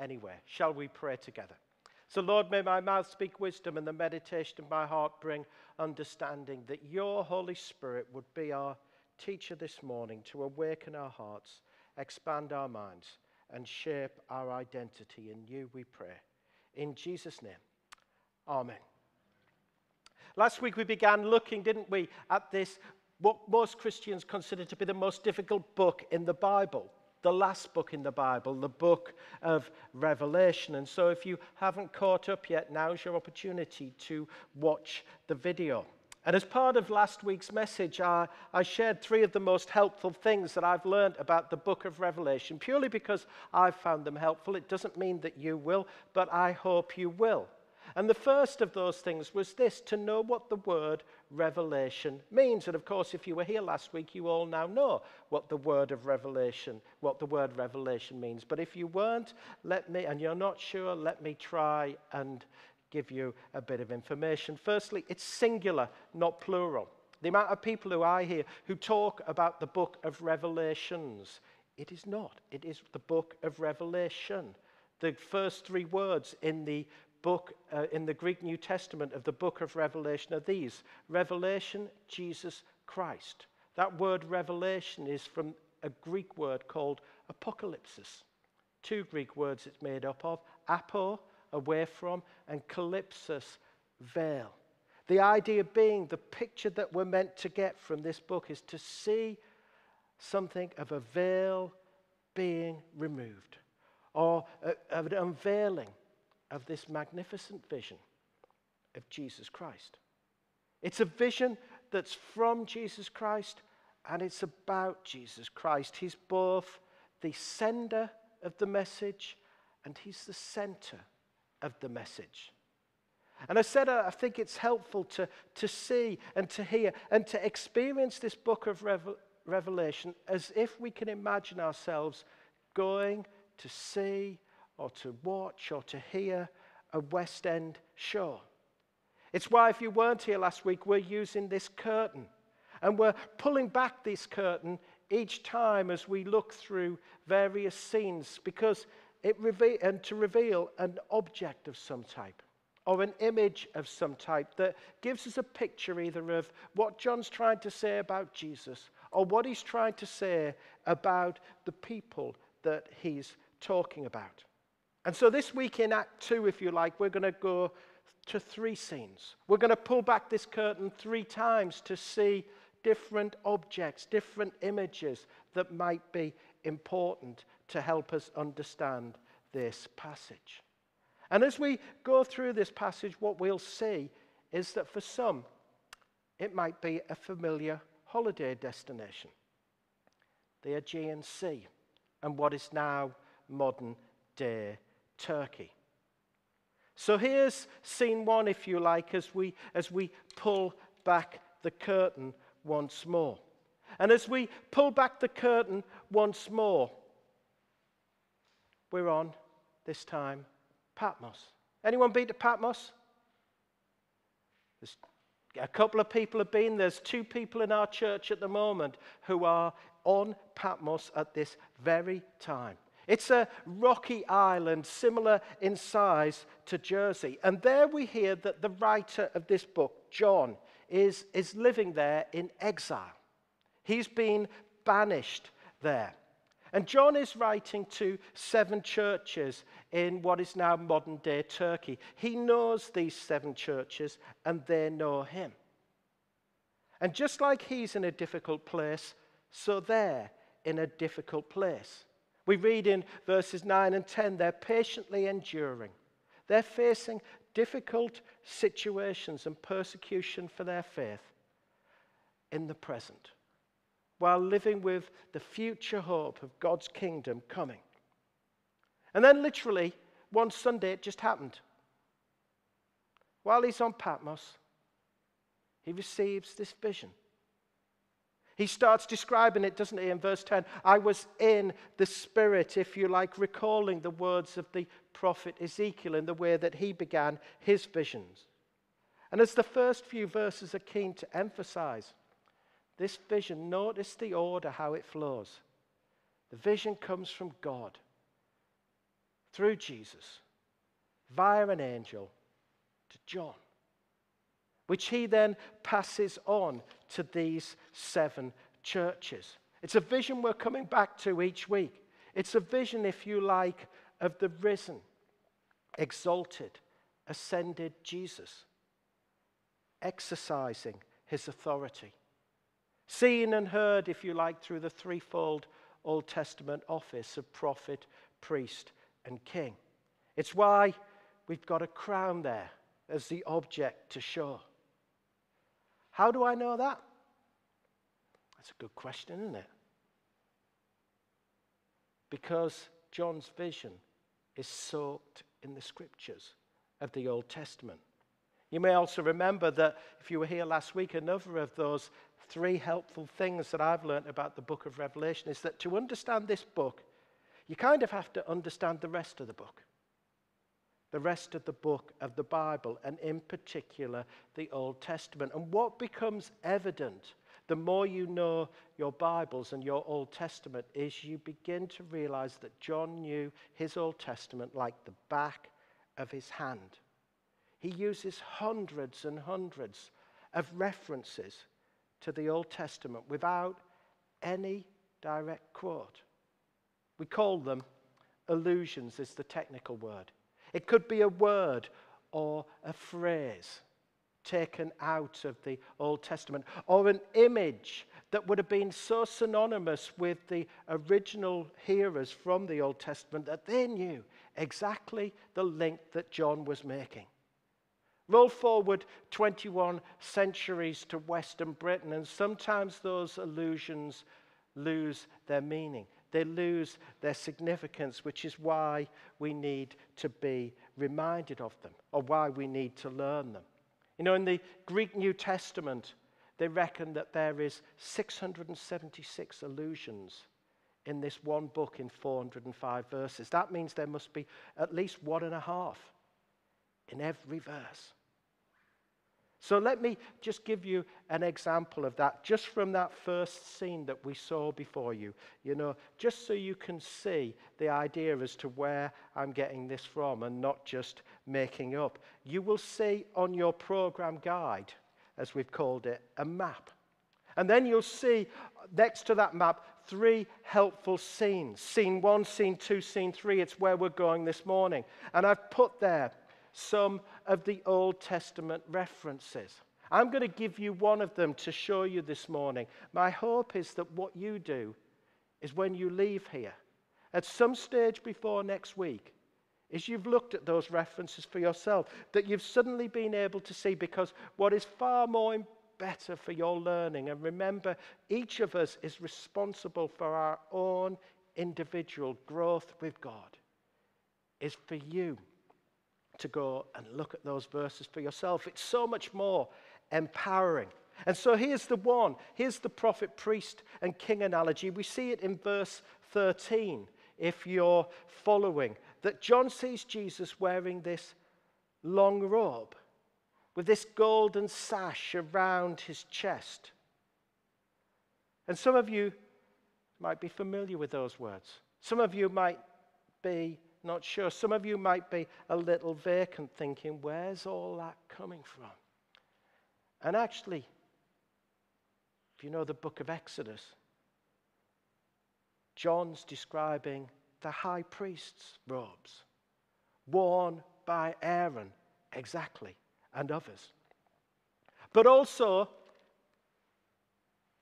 anyway. Shall we pray together? So, Lord, may my mouth speak wisdom and the meditation of my heart bring understanding, that your Holy Spirit would be our teacher this morning to awaken our hearts, expand our minds, and shape our identity. In you we pray. In Jesus' name, Amen. Last week we began looking, didn't we, at this, what most Christians consider to be the most difficult book in the Bible the last book in the Bible, the book of Revelation. And so, if you haven't caught up yet, now's your opportunity to watch the video. And as part of last week's message, I, I, shared three of the most helpful things that I've learned about the book of Revelation, purely because I've found them helpful. It doesn't mean that you will, but I hope you will. And the first of those things was this to know what the word revelation means. And of course, if you were here last week, you all now know what the word of revelation, what the word revelation means. But if you weren't, let me, and you're not sure, let me try and give you a bit of information. Firstly, it's singular, not plural. The amount of people who I hear who talk about the book of Revelations, it is not. It is the book of Revelation. The first three words in the book uh, in the Greek New Testament of the book of Revelation are these Revelation, Jesus Christ. That word revelation is from a Greek word called apocalypsis. Two Greek words it's made up of apo, away from, and calypsis, veil. The idea being the picture that we're meant to get from this book is to see something of a veil being removed or of an unveiling of this magnificent vision of Jesus Christ. It's a vision that's from Jesus Christ and it's about Jesus Christ. He's both the sender of the message and he's the center of the message. And I said, uh, I think it's helpful to, to see and to hear and to experience this book of Revel- Revelation as if we can imagine ourselves going to see or to watch or to hear a West End show. It's why, if you weren't here last week, we're using this curtain. And we're pulling back this curtain each time as we look through various scenes because it reveal, and to reveal an object of some type or an image of some type that gives us a picture either of what John's trying to say about Jesus or what he's trying to say about the people that he's talking about. And so this week in Act 2, if you like, we're going to go to three scenes. We're going to pull back this curtain three times to see different objects, different images that might be important to help us understand this passage. And as we go through this passage, what we'll see is that for some, it might be a familiar holiday destination the Aegean Sea and what is now modern day Turkey. So here's scene one, if you like, as we, as we pull back the curtain once more. And as we pull back the curtain once more, we're on, this time, Patmos. Anyone been to Patmos? There's a couple of people have been. There's two people in our church at the moment who are on Patmos at this very time. It's a rocky island similar in size to Jersey. And there we hear that the writer of this book, John, is, is living there in exile. He's been banished there. And John is writing to seven churches in what is now modern day Turkey. He knows these seven churches and they know him. And just like he's in a difficult place, so they're in a difficult place. We read in verses 9 and 10 they're patiently enduring. They're facing difficult situations and persecution for their faith in the present, while living with the future hope of God's kingdom coming. And then, literally, one Sunday it just happened. While he's on Patmos, he receives this vision. He starts describing it, doesn't he, in verse 10? I was in the Spirit, if you like, recalling the words of the prophet Ezekiel in the way that he began his visions. And as the first few verses are keen to emphasize, this vision, notice the order, how it flows. The vision comes from God. through Jesus via an angel to John, which he then passes on to these seven churches. It's a vision we're coming back to each week. It's a vision, if you like, of the risen, exalted, ascended Jesus, exercising his authority. Seen and heard, if you like, through the threefold Old Testament office of prophet, priest, and king. It's why we've got a crown there as the object to show. How do I know that? That's a good question, isn't it? Because John's vision is soaked in the scriptures of the Old Testament. You may also remember that if you were here last week, another of those three helpful things that I've learned about the book of Revelation is that to understand this book, you kind of have to understand the rest of the book. The rest of the book of the Bible, and in particular, the Old Testament. And what becomes evident the more you know your Bibles and your Old Testament is you begin to realize that John knew his Old Testament like the back of his hand. He uses hundreds and hundreds of references to the Old Testament without any direct quote. We call them allusions, is the technical word. It could be a word or a phrase taken out of the Old Testament, or an image that would have been so synonymous with the original hearers from the Old Testament that they knew exactly the link that John was making. Roll forward 21 centuries to Western Britain, and sometimes those allusions lose their meaning. They lose their significance, which is why we need to be reminded of them, or why we need to learn them. You know, in the Greek New Testament, they reckon that there is 676 allusions in this one book in 405 verses. That means there must be at least one and a half in every verse. So let me just give you an example of that, just from that first scene that we saw before you. You know, just so you can see the idea as to where I'm getting this from and not just making up. You will see on your program guide, as we've called it, a map. And then you'll see next to that map three helpful scenes scene one, scene two, scene three. It's where we're going this morning. And I've put there some of the Old Testament references. I'm going to give you one of them to show you this morning. My hope is that what you do is when you leave here, at some stage before next week, is you've looked at those references for yourself, that you've suddenly been able to see, because what is far more better for your learning, and remember, each of us is responsible for our own individual growth with God, is for you to go and look at those verses for yourself. It's so much more empowering. And so here's the one. Here's the prophet, priest, and king analogy. We see it in verse 13, if you're following, that John sees Jesus wearing this long robe with this golden sash around his chest. And some of you might be familiar with those words. Some of you might be not sure. Some of you might be a little vacant, thinking, where's all that coming from? And actually, if you know the book of Exodus, John's describing the high priest's robes, worn by Aaron exactly, and others. But also,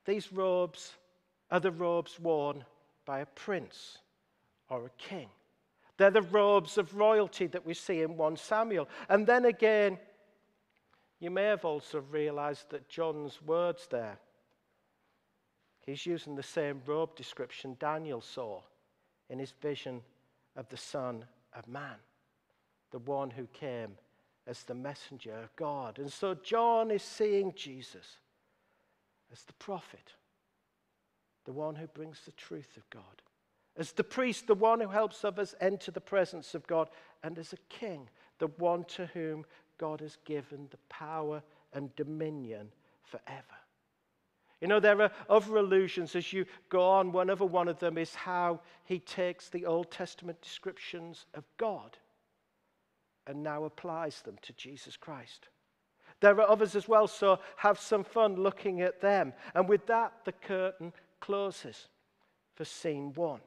these robes are the robes worn by a prince or a king. They're the robes of royalty that we see in 1 Samuel. And then again, you may have also realized that John's words there, he's using the same robe description Daniel saw in his vision of the Son of Man, the one who came as the messenger of God. And so John is seeing Jesus as the prophet, the one who brings the truth of God as the priest, the one who helps others enter the presence of God, and as a king, the one to whom God has given the power and dominion forever. You know, there are other allusions as you go on. One one of them is how he takes the Old Testament descriptions of God and now applies them to Jesus Christ. There are others as well, so have some fun looking at them. And with that, the curtain closes for scene one.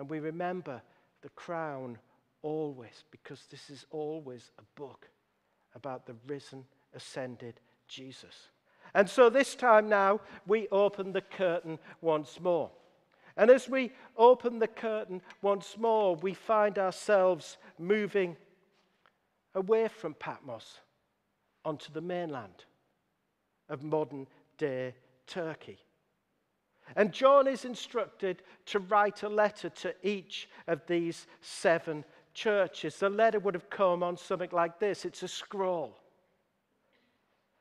And we remember the crown always, because this is always a book about the risen, ascended Jesus. And so this time now, we open the curtain once more. And as we open the curtain once more, we find ourselves moving away from Patmos onto the mainland of modern day Turkey. And John is instructed to write a letter to each of these seven churches. The letter would have come on something like this it's a scroll.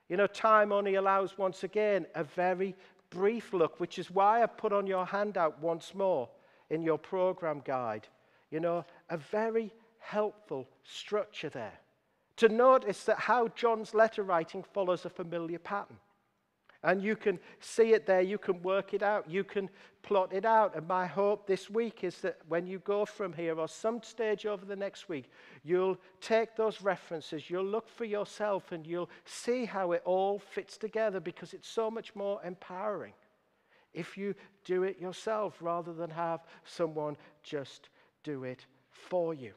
You know, time only allows, once again, a very brief look, which is why I put on your handout once more in your program guide. You know, a very helpful structure there. To notice that how John's letter writing follows a familiar pattern. And you can see it there, you can work it out, you can plot it out. And my hope this week is that when you go from here or some stage over the next week, you'll take those references, you'll look for yourself, and you'll see how it all fits together because it's so much more empowering if you do it yourself rather than have someone just do it for you.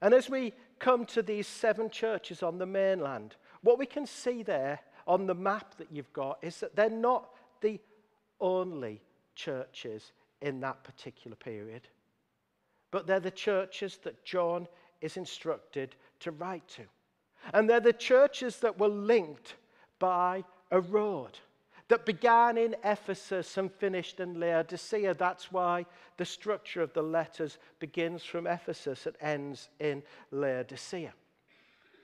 And as we come to these seven churches on the mainland, what we can see there on the map that you've got is that they're not the only churches in that particular period, but they're the churches that John is instructed to write to. And they're the churches that were linked by a road that began in Ephesus and finished in Laodicea. That's why the structure of the letters begins from Ephesus and ends in Laodicea.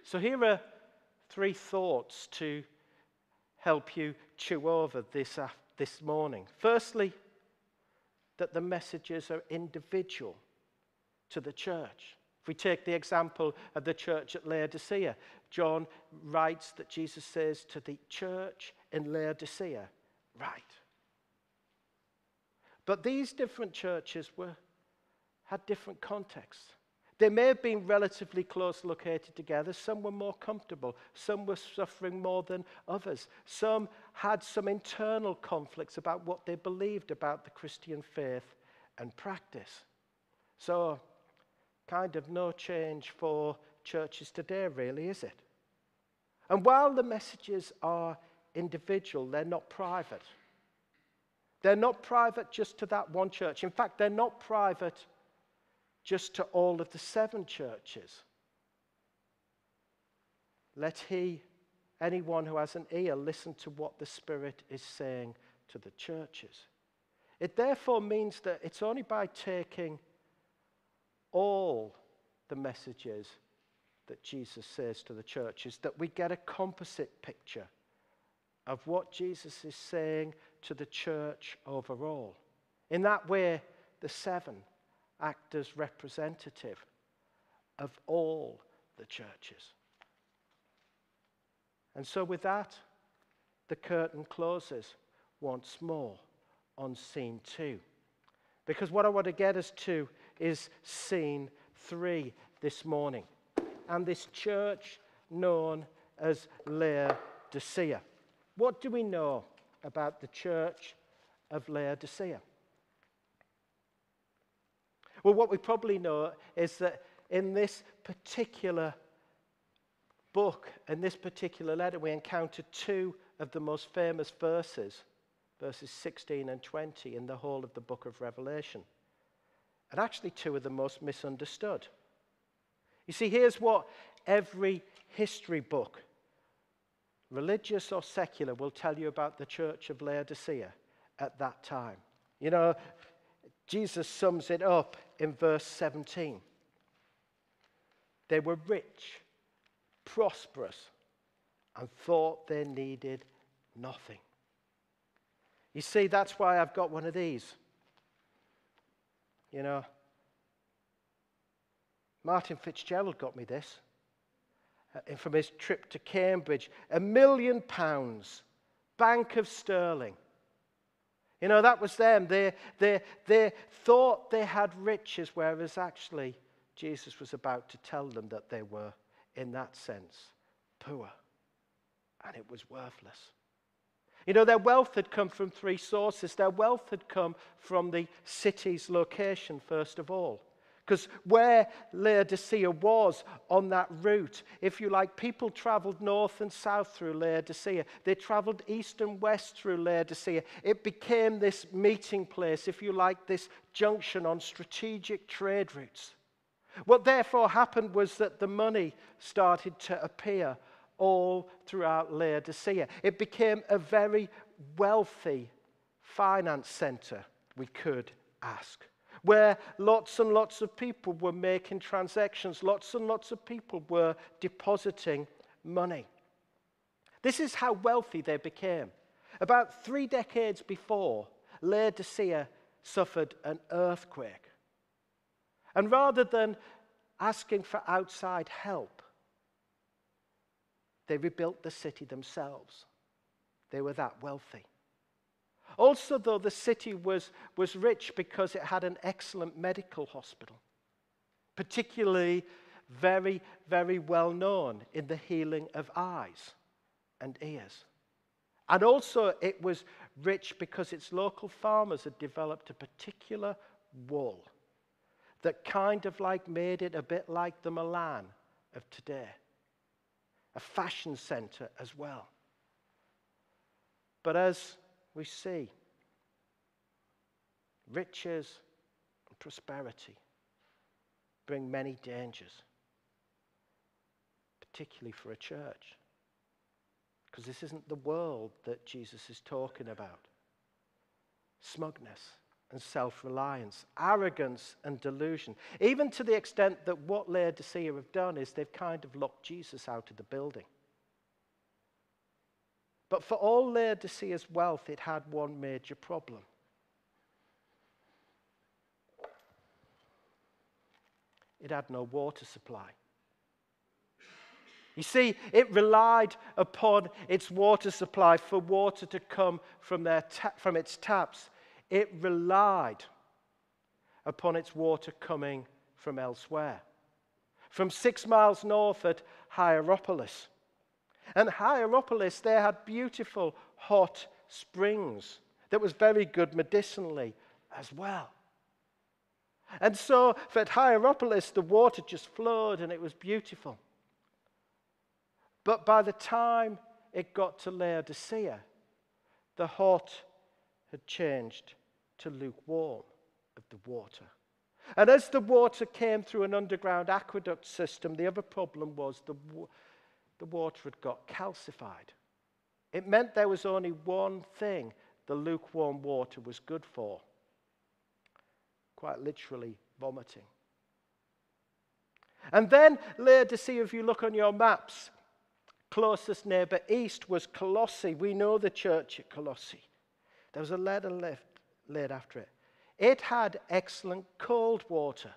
So here are three thoughts to help you chew over this, uh, this morning. Firstly, that the messages are individual to the church. If we take the example of the church at Laodicea, John writes that Jesus says to the church in Laodicea, right. But these different churches were, had different contexts. They may have been relatively close located together. Some were more comfortable. Some were suffering more than others. Some had some internal conflicts about what they believed about the Christian faith and practice. So, kind of no change for churches today, really, is it? And while the messages are individual, they're not private. They're not private just to that one church. In fact, they're not private just to all of the seven churches. Let he, anyone who has an ear, listen to what the Spirit is saying to the churches. It therefore means that it's only by taking all the messages that Jesus says to the churches that we get a composite picture of what Jesus is saying to the church overall. In that way, the seven act as representative of all the churches. And so, with that, the curtain closes once more on scene two. Because what I want to get us to is scene three this morning. And this church known as Laodicea. What do we know about the church of Laodicea? Well, what we probably know is that in this particular book, in this particular letter, we encounter two of the most famous verses, verses 16 and 20, in the whole of the book of Revelation. And actually, two of the most misunderstood. You see, here's what every history book, religious or secular, will tell you about the church of Laodicea at that time. You know, Jesus sums it up in verse 17. They were rich, prosperous, and thought they needed nothing. You see, that's why I've got one of these. You know, Martin Fitzgerald got me this uh, from his trip to Cambridge. A million pounds Bank of Sterling. You know, that was them. They, they, they thought they had riches, whereas actually Jesus was about to tell them that they were, in that sense, poor. And it was worthless. You know, their wealth had come from three sources. Their wealth had come from the city's location, first of all. Because where Laodicea was on that route, if you like, people traveled north and south through Laodicea. They traveled east and west through Laodicea. It became this meeting place, if you like, this junction on strategic trade routes. What therefore happened was that the money started to appear all throughout Laodicea. It became a very wealthy finance center, we could ask where lots and lots of people were making transactions, lots and lots of people were depositing money. This is how wealthy they became. About three decades before, Laodicea suffered an earthquake. And rather than asking for outside help, they rebuilt the city themselves. They were that wealthy. Also, though, the city was, was rich because it had an excellent medical hospital, particularly very, very well known in the healing of eyes and ears. And also, it was rich because its local farmers had developed a particular wool that kind of like made it a bit like the Milan of today, a fashion center as well. But as we see riches and prosperity bring many dangers, particularly for a church. Because this isn't the world that Jesus is talking about. Smugness and self reliance, arrogance and delusion, even to the extent that what Laodicea have done is they've kind of locked Jesus out of the building. But for all Laodicea's wealth, it had one major problem. It had no water supply. You see, it relied upon its water supply for water to come from, their ta- from its taps. It relied upon its water coming from elsewhere. From six miles north at Hierapolis, and Hierapolis, they had beautiful hot springs that was very good medicinally as well. And so at Hierapolis, the water just flowed and it was beautiful. But by the time it got to Laodicea, the hot had changed to lukewarm of the water. And as the water came through an underground aqueduct system, the other problem was the, the water had got calcified. It meant there was only one thing the lukewarm water was good for quite literally vomiting. And then Laodicea, if you look on your maps, closest neighbor east was Colossae. We know the church at Colossae. There was a letter left, laid after it. It had excellent cold water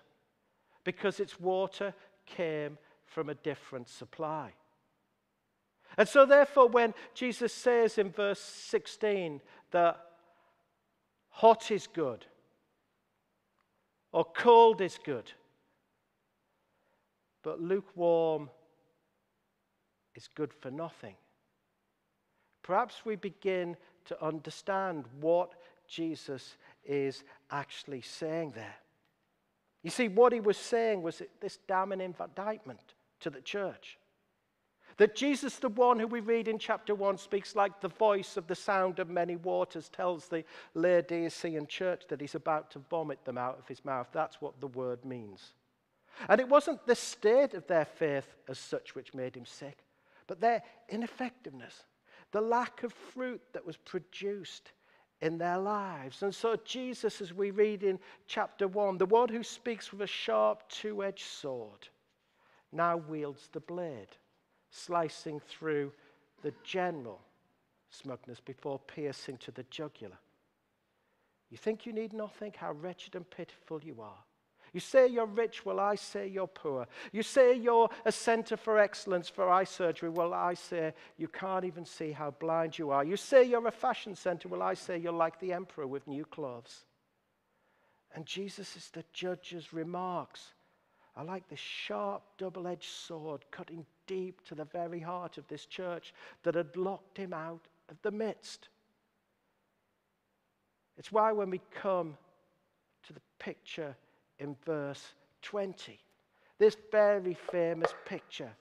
because its water came from a different supply. And so, therefore, when Jesus says in verse 16 that hot is good or cold is good, but lukewarm is good for nothing, perhaps we begin to understand what Jesus is actually saying there. You see, what he was saying was this damning indictment to the church. That Jesus, the one who we read in chapter 1, speaks like the voice of the sound of many waters, tells the Laodicean church that he's about to vomit them out of his mouth. That's what the word means. And it wasn't the state of their faith as such which made him sick, but their ineffectiveness, the lack of fruit that was produced in their lives. And so, Jesus, as we read in chapter 1, the one who speaks with a sharp two edged sword, now wields the blade slicing through the general smugness before piercing to the jugular. You think you need nothing? How wretched and pitiful you are. You say you're rich, well, I say you're poor. You say you're a center for excellence for eye surgery, well, I say you can't even see how blind you are. You say you're a fashion center, well, I say you're like the emperor with new clothes. And Jesus is the judge's remarks are like this sharp double edged sword cutting deep to the very heart of this church that had locked him out of the midst. It's why when we come to the picture in verse 20. This very famous picture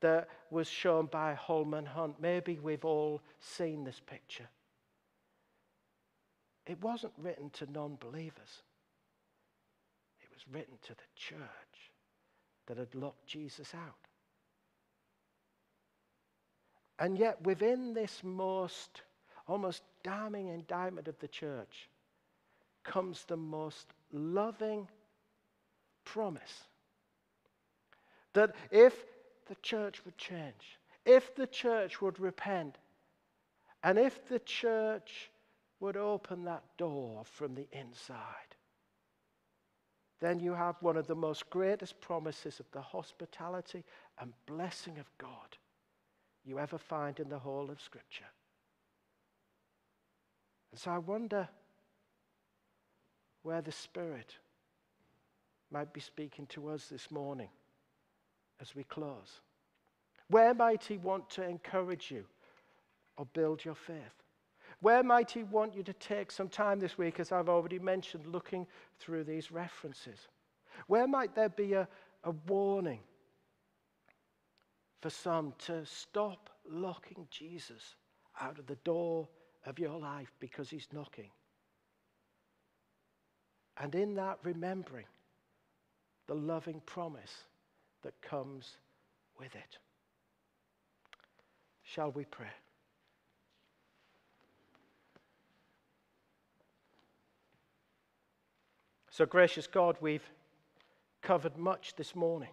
that was shown by Holman Hunt. Maybe we've all seen this picture. It wasn't written to non believers, it was written to the church that had locked Jesus out. And yet, within this most almost damning indictment of the church comes the most loving promise that if the church would change, if the church would repent, and if the church would open that door from the inside, then you have one of the most greatest promises of the hospitality and blessing of God you ever find in the whole of Scripture. And so I wonder where the Spirit might be speaking to us this morning as we close. Where might He want to encourage you or build your faith? Where might He want you to take some time this week, as I've already mentioned, looking through these references? Where might there be a, a warning for some to stop locking Jesus out of the door of your life because He's knocking? And in that, remembering the loving promise that comes with it. Shall we pray? So, gracious God, we've covered much this morning.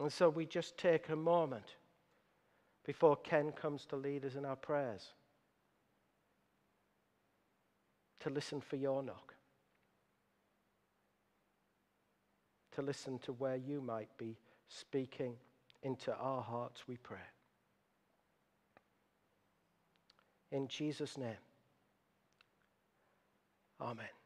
And so we just take a moment before Ken comes to lead us in our prayers to listen for your knock, to listen to where you might be speaking into our hearts, we pray. In Jesus' name, amen.